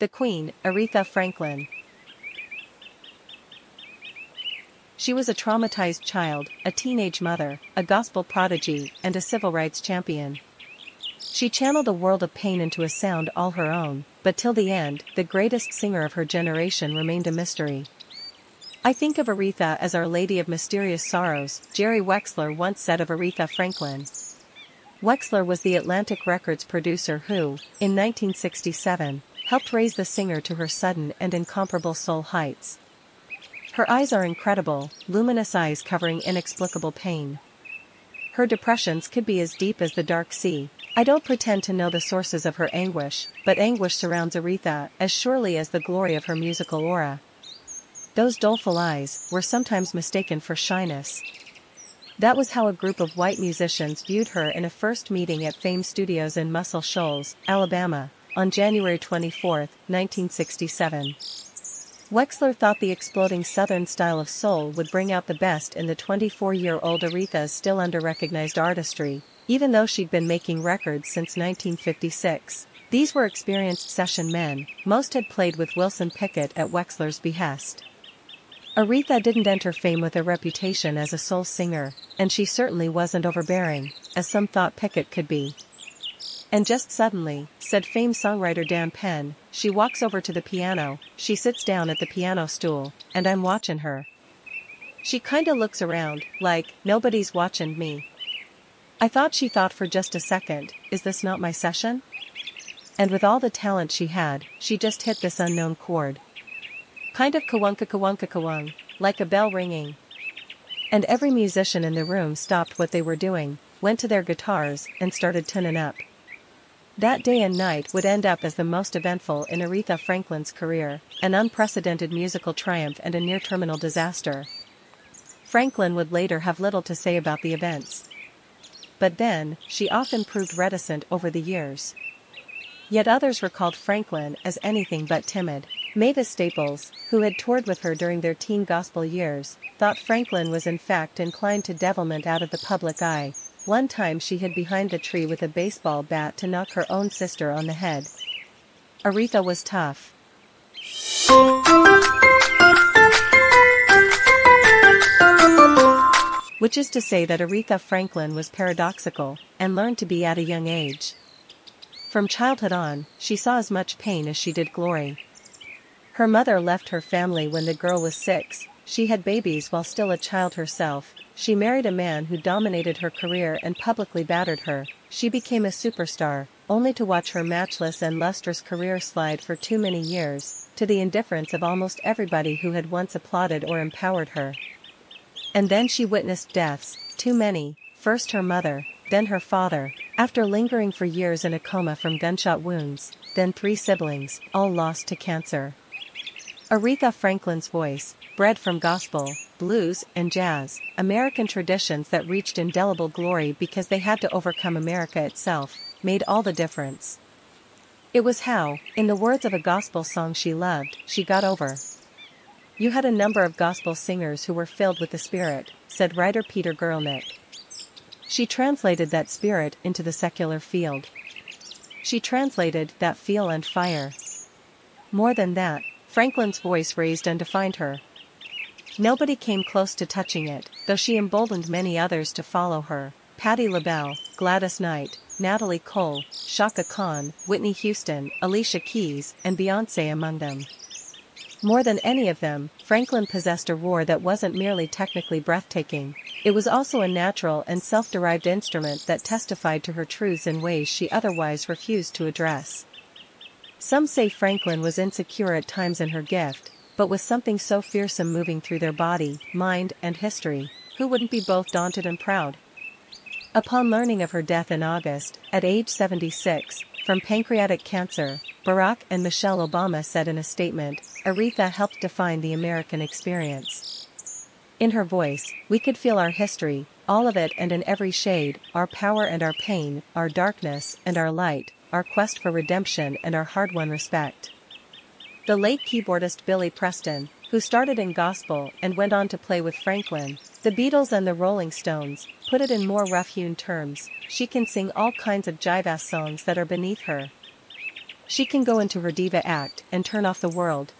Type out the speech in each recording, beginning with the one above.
The Queen, Aretha Franklin. She was a traumatized child, a teenage mother, a gospel prodigy, and a civil rights champion. She channeled a world of pain into a sound all her own, but till the end, the greatest singer of her generation remained a mystery. I think of Aretha as Our Lady of Mysterious Sorrows, Jerry Wexler once said of Aretha Franklin. Wexler was the Atlantic Records producer who, in 1967, helped raise the singer to her sudden and incomparable soul heights. Her eyes are incredible, luminous eyes covering inexplicable pain. Her depressions could be as deep as the dark sea. I don't pretend to know the sources of her anguish, but anguish surrounds Aretha as surely as the glory of her musical aura. Those doleful eyes were sometimes mistaken for shyness. That was how a group of white musicians viewed her in a first meeting at Fame Studios in Muscle Shoals, Alabama, on January 24, 1967. Wexler thought the exploding Southern style of soul would bring out the best in the 24-year-old Aretha's still under-recognized artistry, even though she'd been making records since 1956. These were experienced session men, most had played with Wilson Pickett at Wexler's behest. Aretha didn't enter fame with a reputation as a soul singer, and she certainly wasn't overbearing, as some thought Pickett could be. And just suddenly, said famed songwriter Dan Penn, she walks over to the piano, she sits down at the piano stool, and I'm watching her. She kinda looks around, like, nobody's watching me. I thought she thought for just a second, is this not my session? And with all the talent she had, she just hit this unknown chord. Kind of kawunka kawunka kawung, like a bell ringing. And every musician in the room stopped what they were doing, went to their guitars, and started tuning up. That day and night would end up as the most eventful in Aretha Franklin's career, an unprecedented musical triumph and a near-terminal disaster. Franklin would later have little to say about the events. But then, she often proved reticent over the years. Yet others recalled Franklin as anything but timid. Mavis Staples, who had toured with her during their teen gospel years, thought Franklin was in fact inclined to devilment out of the public eye, one time she hid behind the tree with a baseball bat to knock her own sister on the head. Aretha was tough. Which is to say that Aretha Franklin was paradoxical, and learned to be at a young age. From childhood on, she saw as much pain as she did glory. Her mother left her family when the girl was six, she had babies while still a child herself, she married a man who dominated her career and publicly battered her. She became a superstar, only to watch her matchless and lustrous career slide for too many years, to the indifference of almost everybody who had once applauded or empowered her. And then she witnessed deaths, too many, first her mother, then her father, after lingering for years in a coma from gunshot wounds, then three siblings, all lost to cancer. Aretha Franklin's voice, bred from gospel, blues, and jazz, American traditions that reached indelible glory because they had to overcome America itself, made all the difference. It was how, in the words of a gospel song she loved, she got over. You had a number of gospel singers who were filled with the Spirit, said writer Peter Guralnick. She translated that spirit into the secular field. She translated that feel and fire. More than that, Franklin's voice raised and defined her, Nobody came close to touching it, though she emboldened many others to follow her. Patti LaBelle, Gladys Knight, Natalie Cole, Chaka Khan, Whitney Houston, Alicia Keys, and Beyonce among them. More than any of them, Franklin possessed a roar that wasn't merely technically breathtaking, it was also a natural and self-derived instrument that testified to her truths in ways she otherwise refused to address. Some say Franklin was insecure at times in her gift, but with something so fearsome moving through their body, mind, and history, who wouldn't be both daunted and proud? Upon learning of her death in August, at age 76, from pancreatic cancer, Barack and Michelle Obama said in a statement, Aretha helped define the American experience. In her voice, we could feel our history, all of it and in every shade, our power and our pain, our darkness and our light, our quest for redemption and our hard-won respect. The late keyboardist Billy Preston, who started in gospel and went on to play with Franklin, the Beatles and the Rolling Stones, put it in more rough-hewn terms, she can sing all kinds of jive-ass songs that are beneath her. She can go into her diva act and turn off the world.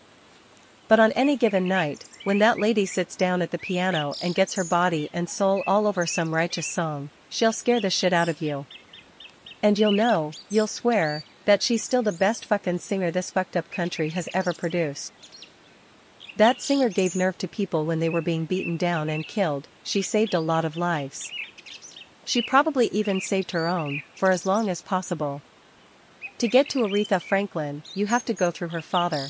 But on any given night, when that lady sits down at the piano and gets her body and soul all over some righteous song, she'll scare the shit out of you. And you'll know, you'll swear, that she's still the best fucking singer this fucked up country has ever produced. That singer gave nerve to people when they were being beaten down and killed, she saved a lot of lives. She probably even saved her own, for as long as possible. To get to Aretha Franklin, you have to go through her father.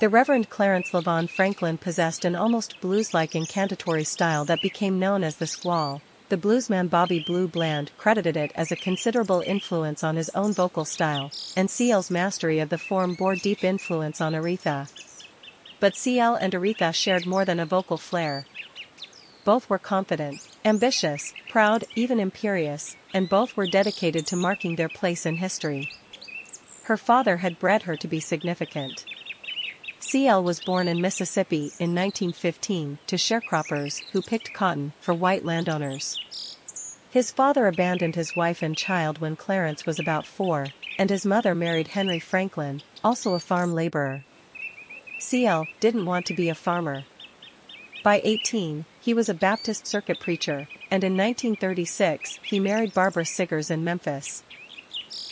The Reverend Clarence LaVaughn Franklin possessed an almost blues-like incantatory style that became known as the squall. The bluesman Bobby Blue Bland credited it as a considerable influence on his own vocal style, and CL's mastery of the form bore deep influence on Aretha. But CL and Aretha shared more than a vocal flair. Both were confident, ambitious, proud, even imperious, and both were dedicated to marking their place in history. Her father had bred her to be significant. CL was born in Mississippi in 1915 to sharecroppers who picked cotton for white landowners. His father abandoned his wife and child when Clarence was about four, and his mother married Henry Franklin, also a farm laborer. CL didn't want to be a farmer. By 18, he was a Baptist circuit preacher, and in 1936 he married Barbara Siggers in Memphis.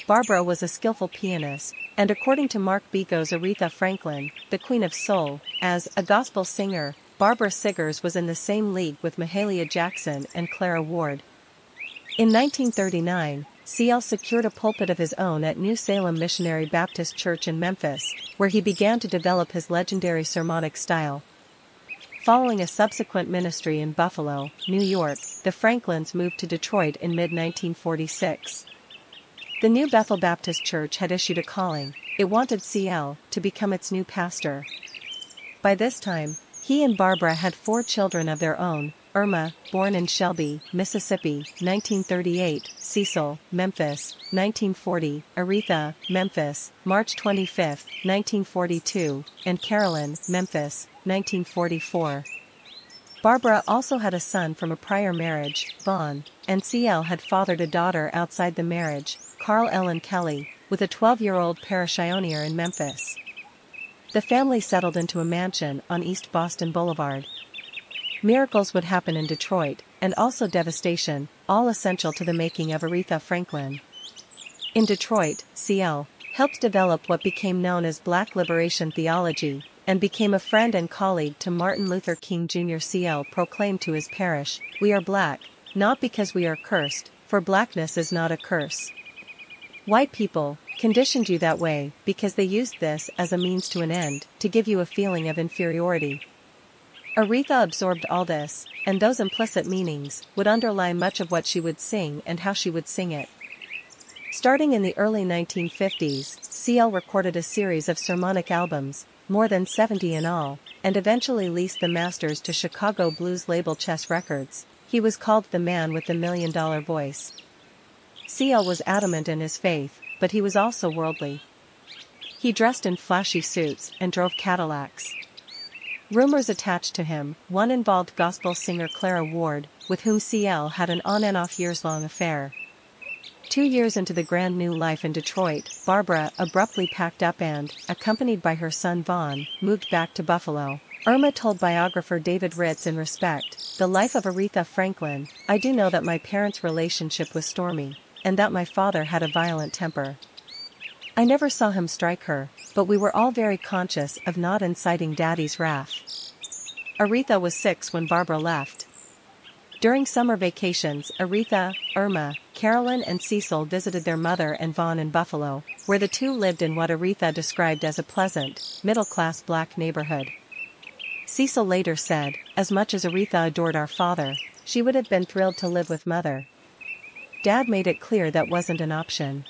Barbara was a skillful pianist, and according to Mark Bego's Aretha Franklin, the Queen of Soul, as a gospel singer, Barbara Siggers was in the same league with Mahalia Jackson and Clara Ward. In 1939, CL secured a pulpit of his own at New Salem Missionary Baptist Church in Memphis, where he began to develop his legendary sermonic style. Following a subsequent ministry in Buffalo, New York, the Franklins moved to Detroit in mid 1946. The new Bethel Baptist Church had issued a calling, it wanted CL to become its new pastor. By this time, he and Barbara had four children of their own Irma, born in Shelby, Mississippi, 1938, Cecil, Memphis, 1940, Aretha, Memphis, March 25, 1942, and Carolyn, Memphis, 1944. Barbara also had a son from a prior marriage, Vaughn, and CL had fathered a daughter outside the marriage, Carl Ellen Kelly, with a 12-year-old parishioner in Memphis. The family settled into a mansion on East Boston Boulevard. Miracles would happen in Detroit, and also devastation, all essential to the making of Aretha Franklin. In Detroit, CL helped develop what became known as Black Liberation Theology, and became a friend and colleague to Martin Luther King Jr. CL proclaimed to his parish, We are black, not because we are cursed, for blackness is not a curse. White people conditioned you that way because they used this as a means to an end, to give you a feeling of inferiority. Aretha absorbed all this, and those implicit meanings would underlie much of what she would sing and how she would sing it. Starting in the early 1950s, CL recorded a series of sermonic albums, more than 70 in all, and eventually leased the masters to Chicago blues label Chess Records. He was called the man with the million dollar voice. CL was adamant in his faith, but he was also worldly. He dressed in flashy suits and drove Cadillacs. Rumors attached to him, one involved gospel singer Clara Ward, with whom CL had an on and off years long affair. Two years into the grand new life in Detroit, Barbara abruptly packed up and, accompanied by her son Vaughn, moved back to Buffalo. Irma told biographer David Ritz in Respect, The Life of Aretha Franklin, I do know that my parents' relationship was stormy, and that my father had a violent temper. I never saw him strike her, but we were all very conscious of not inciting Daddy's wrath. Aretha was six when Barbara left, during summer vacations, Aretha, Irma, Carolyn and Cecil visited their mother and Vaughn in Buffalo, where the two lived in what Aretha described as a pleasant, middle-class black neighborhood. Cecil later said, as much as Aretha adored our father, she would have been thrilled to live with mother. Dad made it clear that wasn't an option.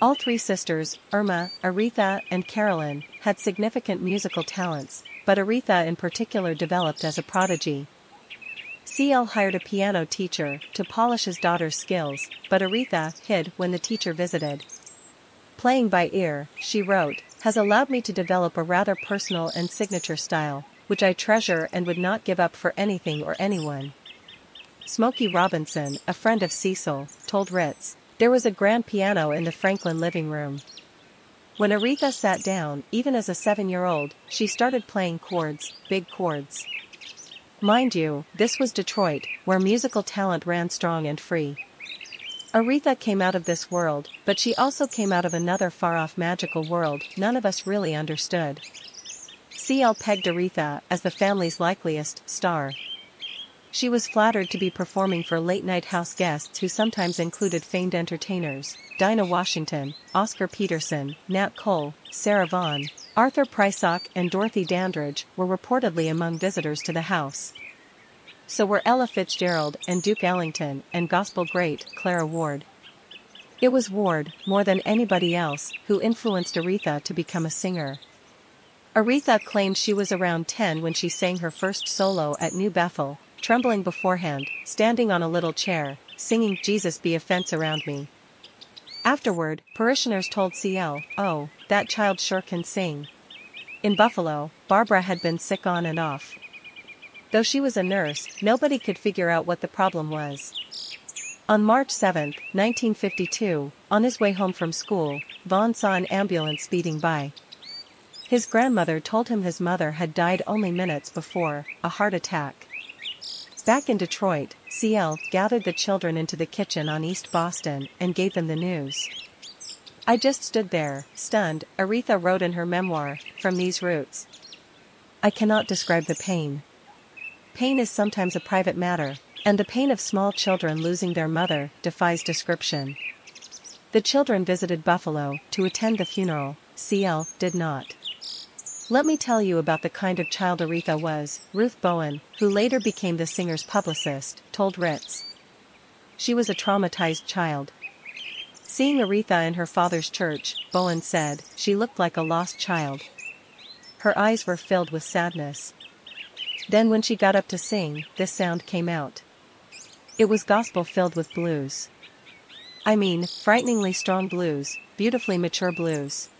All three sisters, Irma, Aretha, and Carolyn, had significant musical talents, but Aretha in particular developed as a prodigy, CL hired a piano teacher to polish his daughter's skills, but Aretha hid when the teacher visited. Playing by ear, she wrote, has allowed me to develop a rather personal and signature style, which I treasure and would not give up for anything or anyone. Smokey Robinson, a friend of Cecil, told Ritz, there was a grand piano in the Franklin living room. When Aretha sat down, even as a seven-year-old, she started playing chords, big chords. Mind you, this was Detroit, where musical talent ran strong and free. Aretha came out of this world, but she also came out of another far-off magical world none of us really understood. CL pegged Aretha as the family's likeliest star. She was flattered to be performing for late-night house guests who sometimes included famed entertainers, Dinah Washington, Oscar Peterson, Nat Cole, Sarah Vaughan, Arthur Prysock and Dorothy Dandridge were reportedly among visitors to the house. So were Ella Fitzgerald and Duke Ellington and gospel great Clara Ward. It was Ward, more than anybody else, who influenced Aretha to become a singer. Aretha claimed she was around 10 when she sang her first solo at New Bethel, trembling beforehand, standing on a little chair, singing Jesus be a fence around me. Afterward, parishioners told CL, oh, that child sure can sing. In Buffalo, Barbara had been sick on and off. Though she was a nurse, nobody could figure out what the problem was. On March 7, 1952, on his way home from school, Vaughn saw an ambulance speeding by. His grandmother told him his mother had died only minutes before, a heart attack. Back in Detroit, CL gathered the children into the kitchen on East Boston and gave them the news. I just stood there, stunned, Aretha wrote in her memoir, From These Roots. I cannot describe the pain. Pain is sometimes a private matter, and the pain of small children losing their mother defies description. The children visited Buffalo to attend the funeral, CL did not. Let me tell you about the kind of child Aretha was, Ruth Bowen, who later became the singer's publicist, told Ritz. She was a traumatized child. Seeing Aretha in her father's church, Bowen said, she looked like a lost child. Her eyes were filled with sadness. Then when she got up to sing, this sound came out. It was gospel filled with blues. I mean, frighteningly strong blues, beautifully mature blues.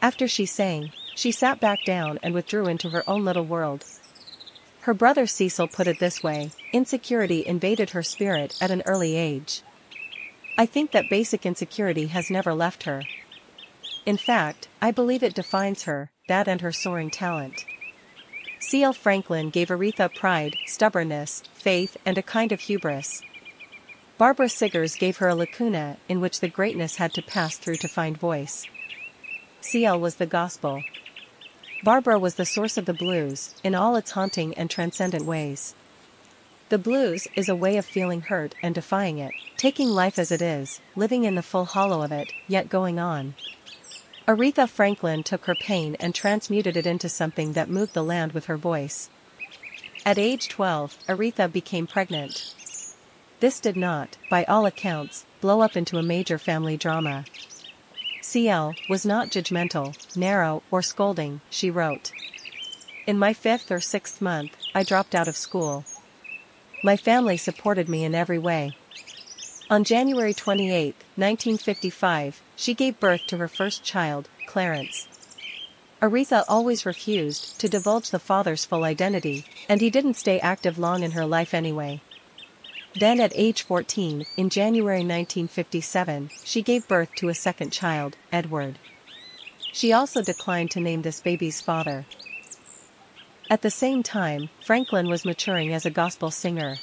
After she sang, she sat back down and withdrew into her own little world. Her brother Cecil put it this way insecurity invaded her spirit at an early age. I think that basic insecurity has never left her. In fact, I believe it defines her, that and her soaring talent. C.L. Franklin gave Aretha pride, stubbornness, faith, and a kind of hubris. Barbara Siggers gave her a lacuna in which the greatness had to pass through to find voice. CL was the gospel, Barbara was the source of the blues, in all its haunting and transcendent ways. The blues is a way of feeling hurt and defying it, taking life as it is, living in the full hollow of it, yet going on. Aretha Franklin took her pain and transmuted it into something that moved the land with her voice. At age 12, Aretha became pregnant. This did not, by all accounts, blow up into a major family drama. CL was not judgmental, narrow, or scolding, she wrote. In my fifth or sixth month, I dropped out of school. My family supported me in every way. On January 28, 1955, she gave birth to her first child, Clarence. Aretha always refused to divulge the father's full identity, and he didn't stay active long in her life anyway. Then at age 14, in January 1957, she gave birth to a second child, Edward. She also declined to name this baby's father. At the same time, Franklin was maturing as a gospel singer.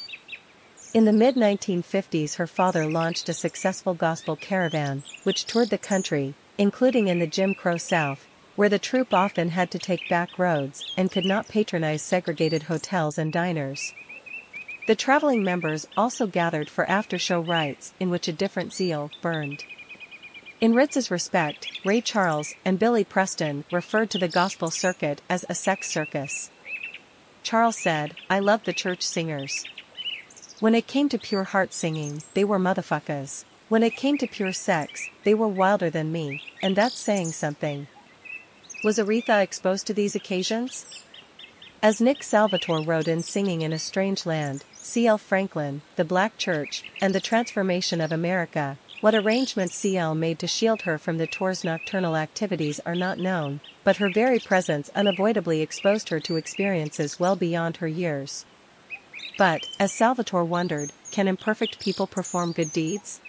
In the mid 1950s, her father launched a successful gospel caravan, which toured the country, including in the Jim Crow South, where the troupe often had to take back roads and could not patronize segregated hotels and diners. The traveling members also gathered for after-show rites in which a different zeal burned. In Ritz's respect, Ray Charles and Billy Preston referred to the gospel circuit as a sex circus. Charles said, I love the church singers. When it came to pure heart singing, they were motherfuckers. When it came to pure sex, they were wilder than me, and that's saying something. Was Aretha exposed to these occasions? As Nick Salvatore wrote in Singing in a Strange Land, C.L. Franklin, the Black Church, and the Transformation of America, what arrangements C.L. made to shield her from the tour's nocturnal activities are not known, but her very presence unavoidably exposed her to experiences well beyond her years. But, as Salvatore wondered, can imperfect people perform good deeds?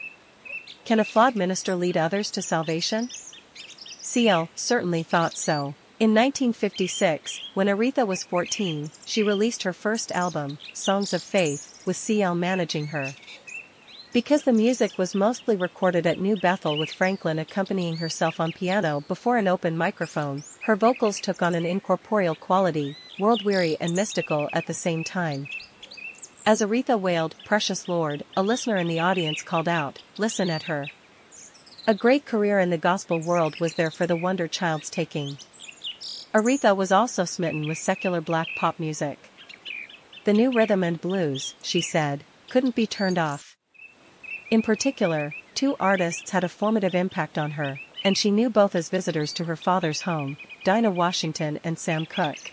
Can a flawed minister lead others to salvation? CL certainly thought so. In 1956, when Aretha was 14, she released her first album, Songs of Faith, with CL managing her. Because the music was mostly recorded at New Bethel with Franklin accompanying herself on piano before an open microphone, her vocals took on an incorporeal quality, world-weary and mystical at the same time. As Aretha wailed, Precious Lord, a listener in the audience called out, Listen at her. A great career in the gospel world was there for the wonder child's taking. Aretha was also smitten with secular black pop music. The new rhythm and blues, she said, couldn't be turned off. In particular, two artists had a formative impact on her, and she knew both as visitors to her father's home, Dinah Washington and Sam Cooke.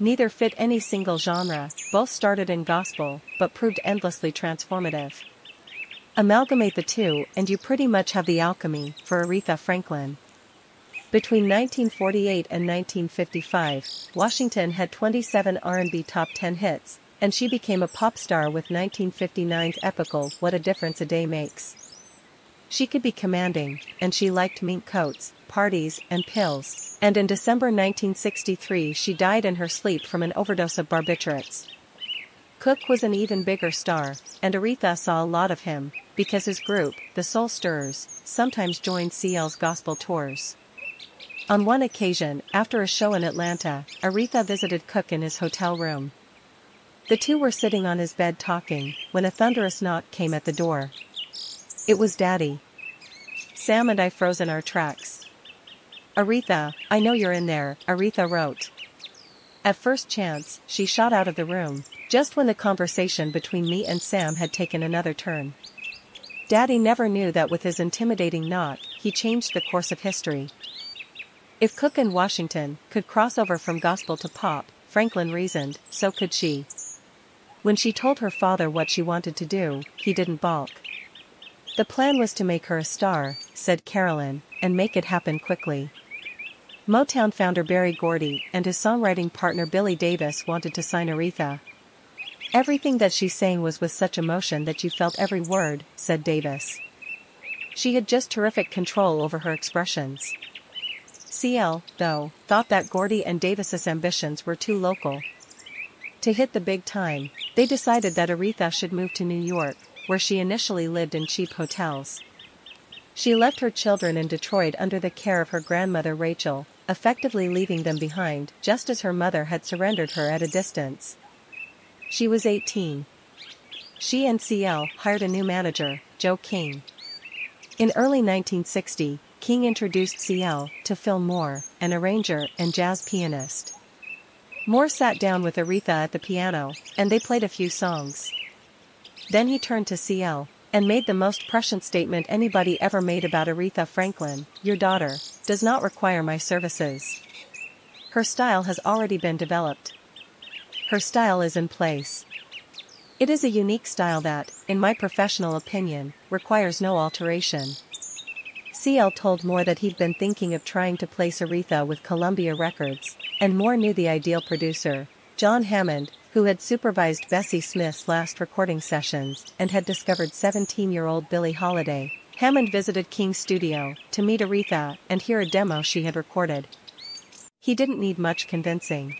Neither fit any single genre, both started in gospel, but proved endlessly transformative. Amalgamate the two and you pretty much have the alchemy, for Aretha Franklin. Between 1948 and 1955, Washington had 27 R&B top 10 hits, and she became a pop star with 1959's epical What a Difference a Day Makes. She could be commanding, and she liked mink coats, parties, and pills, and in December 1963 she died in her sleep from an overdose of barbiturates. Cooke was an even bigger star, and Aretha saw a lot of him, because his group, the Soul Stirrers, sometimes joined CL's gospel tours. On one occasion, after a show in Atlanta, Aretha visited Cooke in his hotel room. The two were sitting on his bed talking, when a thunderous knock came at the door. It was Daddy. Sam and I froze in our tracks. Aretha, I know you're in there, Aretha wrote. At first chance, she shot out of the room, just when the conversation between me and Sam had taken another turn. Daddy never knew that with his intimidating knock, he changed the course of history. If Cooke and Washington could cross over from gospel to pop, Franklin reasoned, so could she. When she told her father what she wanted to do, he didn't balk. The plan was to make her a star, said Carolyn, and make it happen quickly. Motown founder Berry Gordy and his songwriting partner Billy Davis wanted to sign Aretha. Everything that she sang was with such emotion that you felt every word, said Davis. She had just terrific control over her expressions. CL, though, thought that Gordy and Davis's ambitions were too local. To hit the big time, they decided that Aretha should move to New York, where she initially lived in cheap hotels. She left her children in Detroit under the care of her grandmother Rachel, effectively leaving them behind just as her mother had surrendered her at a distance. She was 18. She and CL hired a new manager, Joe King. In early 1960, King introduced CL to Phil Moore, an arranger and jazz pianist. Moore sat down with Aretha at the piano, and they played a few songs. Then he turned to CL and made the most prescient statement anybody ever made about Aretha Franklin, your daughter, does not require my services. Her style has already been developed. Her style is in place. It is a unique style that, in my professional opinion, requires no alteration. CL told Moore that he'd been thinking of trying to place Aretha with Columbia Records, and Moore knew the ideal producer, John Hammond, who had supervised Bessie Smith's last recording sessions and had discovered 17-year-old Billie Holiday. Hammond visited King's studio to meet Aretha and hear a demo she had recorded. He didn't need much convincing.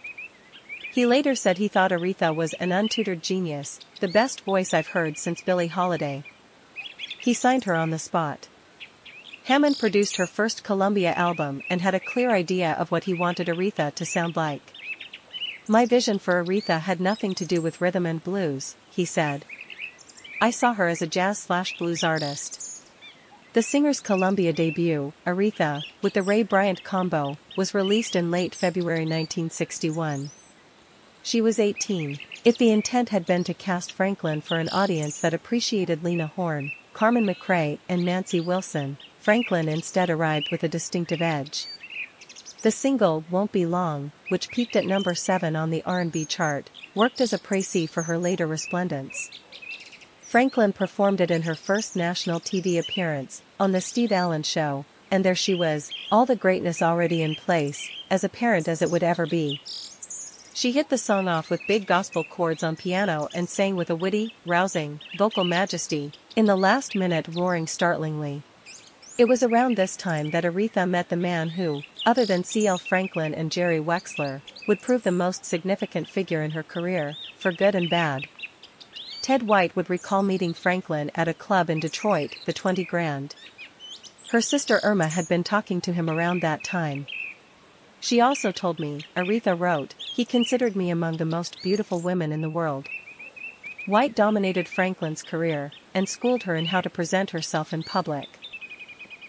He later said he thought Aretha was an untutored genius, the best voice I've heard since Billie Holiday. He signed her on the spot. Hammond produced her first Columbia album and had a clear idea of what he wanted Aretha to sound like. My vision for Aretha had nothing to do with rhythm and blues, he said. I saw her as a jazz slash blues artist. The singer's Columbia debut, Aretha, with the Ray Bryant combo, was released in late February 1961. She was 18. If the intent had been to cast Franklin for an audience that appreciated Lena Horne, Carmen McRae, and Nancy Wilson, Franklin instead arrived with a distinctive edge. The single Won't Be Long, which peaked at number 7 on the R&B chart, worked as a précis for her later resplendence. Franklin performed it in her first national TV appearance, on The Steve Allen Show, and there she was, all the greatness already in place, as apparent as it would ever be. She hit the song off with big gospel chords on piano and sang with a witty, rousing, vocal majesty, in the last minute roaring startlingly. It was around this time that Aretha met the man who, other than C.L. Franklin and Jerry Wexler, would prove the most significant figure in her career, for good and bad. Ted White would recall meeting Franklin at a club in Detroit, the 20 Grand. Her sister Irma had been talking to him around that time. She also told me, Aretha wrote, he considered me among the most beautiful women in the world. White dominated Franklin's career, and schooled her in how to present herself in public.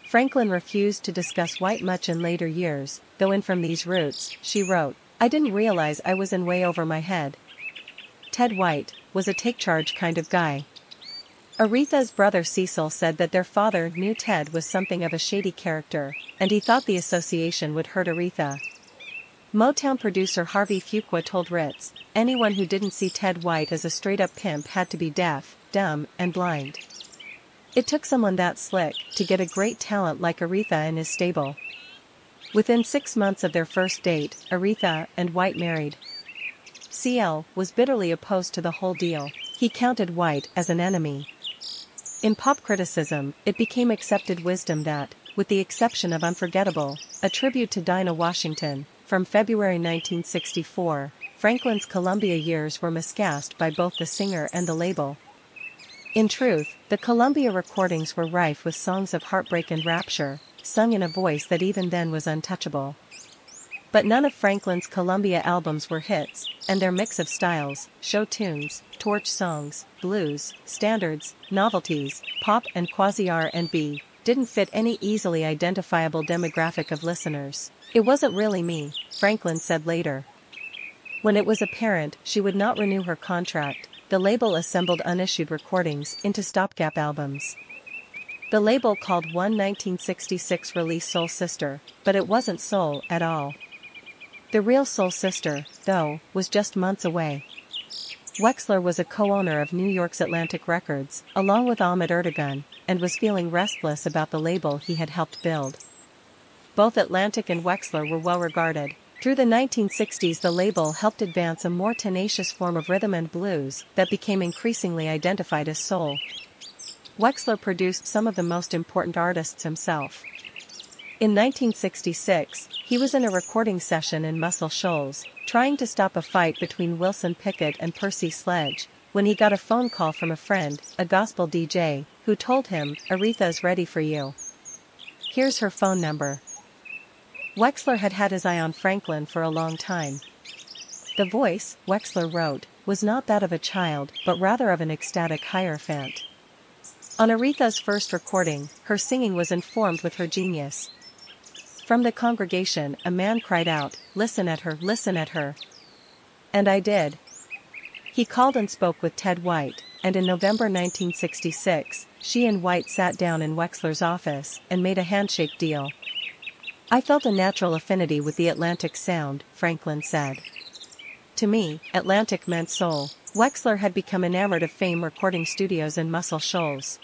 Franklin refused to discuss White much in later years, though in From These Roots, she wrote, I didn't realize I was in way over my head. Ted White was a take charge kind of guy. Aretha's brother Cecil said that their father knew Ted was something of a shady character, and he thought the association would hurt Aretha. Motown producer Harvey Fuqua told Ritz, anyone who didn't see Ted White as a straight-up pimp had to be deaf, dumb, and blind. It took someone that slick to get a great talent like Aretha in his stable. Within six months of their first date, Aretha and White married. CL was bitterly opposed to the whole deal, he counted White as an enemy. In pop criticism, it became accepted wisdom that, with the exception of Unforgettable, a tribute to Dinah Washington, from February 1964, Franklin's Columbia years were miscast by both the singer and the label. In truth, the Columbia recordings were rife with songs of heartbreak and rapture, sung in a voice that even then was untouchable. But none of Franklin's Columbia albums were hits, and their mix of styles, show tunes, torch songs, blues, standards, novelties, pop and quasi R&B, didn't fit any easily identifiable demographic of listeners. It wasn't really me, Franklin said later. When it was apparent she would not renew her contract, the label assembled unissued recordings into stopgap albums. The label called one 1966 release Soul Sister, but it wasn't soul at all. The real Soul Sister, though, was just months away. Wexler was a co-owner of New York's Atlantic Records, along with Ahmet Ertegun, and was feeling restless about the label he had helped build. Both Atlantic and Wexler were well regarded. Through the 1960s the label helped advance a more tenacious form of rhythm and blues that became increasingly identified as soul. Wexler produced some of the most important artists himself. In 1966, he was in a recording session in Muscle Shoals, trying to stop a fight between Wilson Pickett and Percy Sledge, when he got a phone call from a friend, a gospel DJ, who told him, Aretha's ready for you. Here's her phone number. Wexler had had his eye on Franklin for a long time. The voice, Wexler wrote, was not that of a child but rather of an ecstatic hierophant. On Aretha's first recording, her singing was informed with her genius, from the congregation, a man cried out, Listen at her, listen at her. And I did. He called and spoke with Ted White, and in November 1966, she and White sat down in Wexler's office and made a handshake deal. I felt a natural affinity with the Atlantic sound, Franklin said. To me, Atlantic meant soul. Wexler had become enamored of fame recording studios in Muscle Shoals.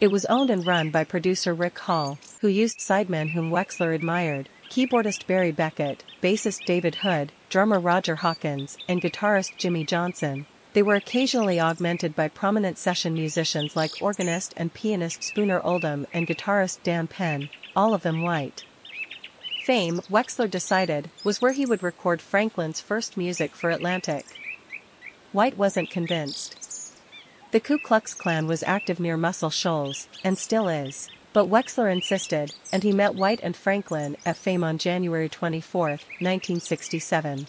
It was owned and run by producer Rick Hall, who used sidemen whom Wexler admired, keyboardist Barry Beckett, bassist David Hood, drummer Roger Hawkins, and guitarist Jimmy Johnson. They were occasionally augmented by prominent session musicians like organist and pianist Spooner Oldham and guitarist Dan Penn, all of them white. Fame, Wexler decided, was where he would record Franklin's first music for Atlantic. White wasn't convinced. The Ku Klux Klan was active near Muscle Shoals, and still is. But Wexler insisted, and he met White and Franklin at Fame on January 24, 1967.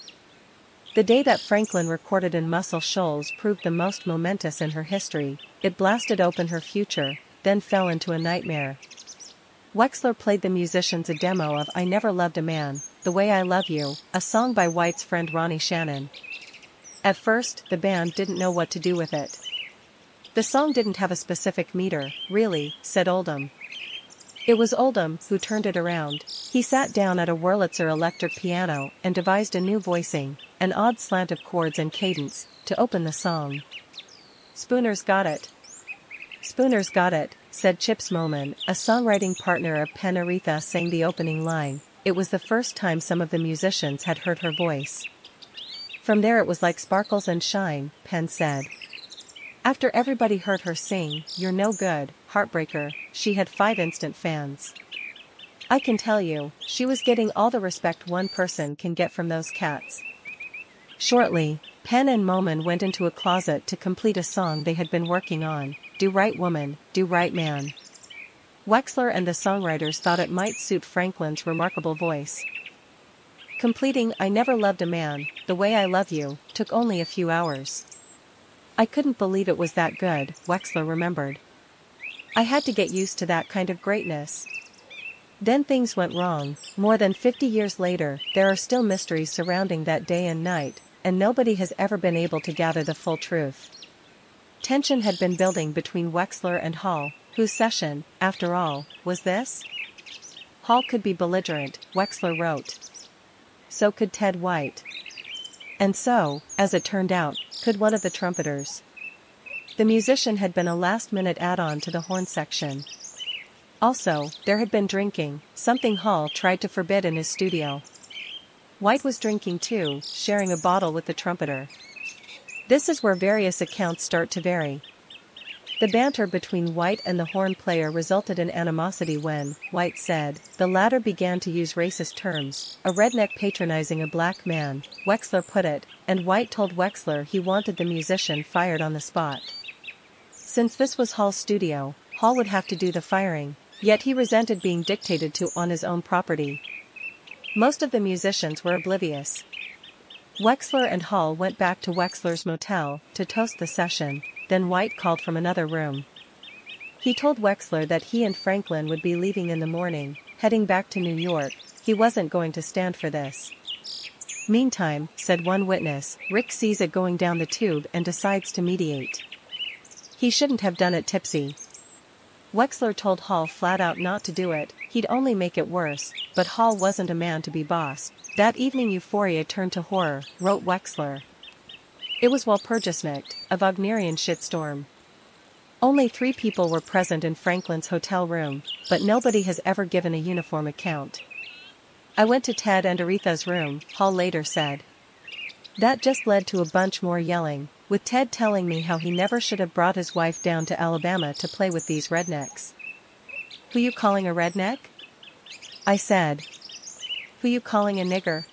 The day that Franklin recorded in Muscle Shoals proved the most momentous in her history, it blasted open her future, then fell into a nightmare. Wexler played the musicians a demo of I Never Loved a Man, The Way I Love You, a song by White's friend Ronnie Shannon. At first, the band didn't know what to do with it. The song didn't have a specific meter, really, said Oldham. It was Oldham who turned it around. He sat down at a Wurlitzer electric piano and devised a new voicing, an odd slant of chords and cadence, to open the song. Spooner's got it. Spooner's got it, said Chips Moman, a songwriting partner of Penn Aretha sang the opening line. It was the first time some of the musicians had heard her voice. From there it was like sparkles and shine, Penn said. After everybody heard her sing, You're No Good, Heartbreaker, she had five instant fans. I can tell you, she was getting all the respect one person can get from those cats. Shortly, Penn and Moman went into a closet to complete a song they had been working on, Do Right Woman, Do Right Man. Wexler and the songwriters thought it might suit Franklin's remarkable voice. Completing I Never Loved a Man, The Way I Love You, took only a few hours. I couldn't believe it was that good, Wexler remembered. I had to get used to that kind of greatness. Then things went wrong, more than 50 years later, there are still mysteries surrounding that day and night, and nobody has ever been able to gather the full truth. Tension had been building between Wexler and Hall, whose session, after all, was this? Hall could be belligerent, Wexler wrote. So could Ted White. And so, as it turned out, could one of the trumpeters. The musician had been a last-minute add-on to the horn section. Also, there had been drinking, something Hall tried to forbid in his studio. White was drinking too, sharing a bottle with the trumpeter. This is where various accounts start to vary. The banter between White and the horn player resulted in animosity when, White said, the latter began to use racist terms, a redneck patronizing a black man, Wexler put it, and White told Wexler he wanted the musician fired on the spot. Since this was Hall's studio, Hall would have to do the firing, yet he resented being dictated to on his own property. Most of the musicians were oblivious. Wexler and Hall went back to Wexler's motel to toast the session, then White called from another room. He told Wexler that he and Franklin would be leaving in the morning, heading back to New York, he wasn't going to stand for this. Meantime, said one witness, Rick sees it going down the tube and decides to mediate. He shouldn't have done it tipsy. Wexler told Hall flat out not to do it, he'd only make it worse, but Hall wasn't a man to be boss. That evening euphoria turned to horror, wrote Wexler. It was Walpurgisnacht, a Wagnerian shitstorm. Only three people were present in Franklin's hotel room, but nobody has ever given a uniform account. I went to Ted and Aretha's room, Hall later said. That just led to a bunch more yelling, with Ted telling me how he never should have brought his wife down to Alabama to play with these rednecks. Who you calling a redneck? I said. Who you calling a nigger?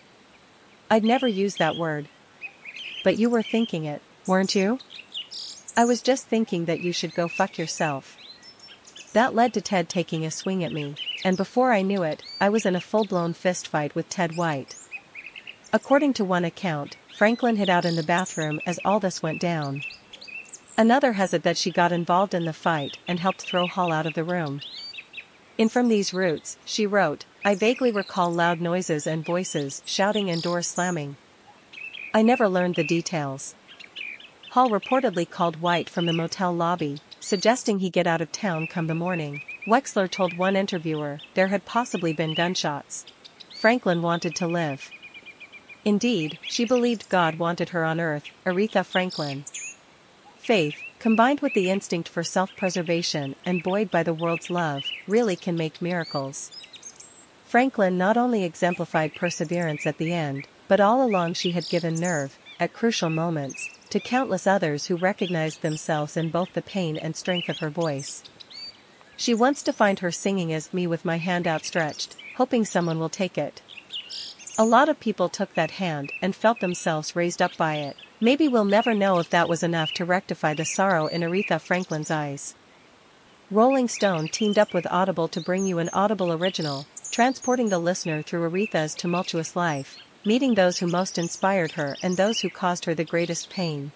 I'd never use that word, but you were thinking it, weren't you? I was just thinking that you should go fuck yourself. That led to Ted taking a swing at me, and before I knew it, I was in a full-blown fistfight with Ted White. According to one account, Franklin hid out in the bathroom as all this went down. Another has it that she got involved in the fight and helped throw Hall out of the room. In From These Roots, she wrote, I vaguely recall loud noises and voices shouting and doors slamming, I never learned the details. Hall reportedly called White from the motel lobby, suggesting he get out of town come the morning. Wexler told one interviewer there had possibly been gunshots. Franklin wanted to live. Indeed, she believed God wanted her on earth, Aretha Franklin. Faith, combined with the instinct for self-preservation and buoyed by the world's love, really can make miracles. Franklin not only exemplified perseverance at the end, but all along she had given nerve, at crucial moments, to countless others who recognized themselves in both the pain and strength of her voice. She wants to find her singing as me with my hand outstretched, hoping someone will take it. A lot of people took that hand and felt themselves raised up by it. Maybe we'll never know if that was enough to rectify the sorrow in Aretha Franklin's eyes. Rolling Stone teamed up with Audible to bring you an Audible original, transporting the listener through Aretha's tumultuous life, meeting those who most inspired her and those who caused her the greatest pain.